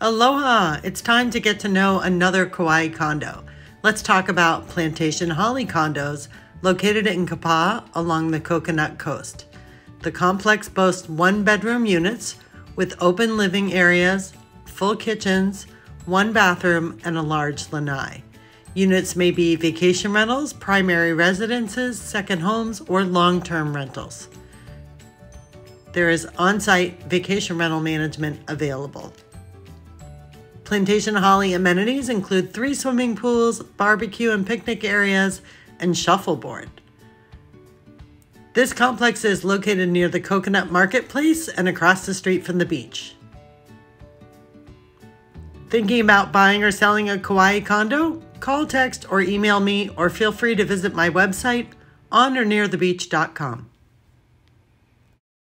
Aloha! It's time to get to know another Kauai condo. Let's talk about Plantation Hale condos located in Kapaa along the Coconut Coast. The complex boasts one bedroom units with open living areas, full kitchens, one bathroom, and a large lanai. Units may be vacation rentals, primary residences, second homes, or long term rentals. There is on site vacation rental management available. Plantation Hale amenities include three swimming pools, barbecue and picnic areas, and shuffleboard. This complex is located near the Coconut Marketplace and across the street from the beach. Thinking about buying or selling a Kauai condo? Call, text, or email me, or feel free to visit my website on or near the beach.com.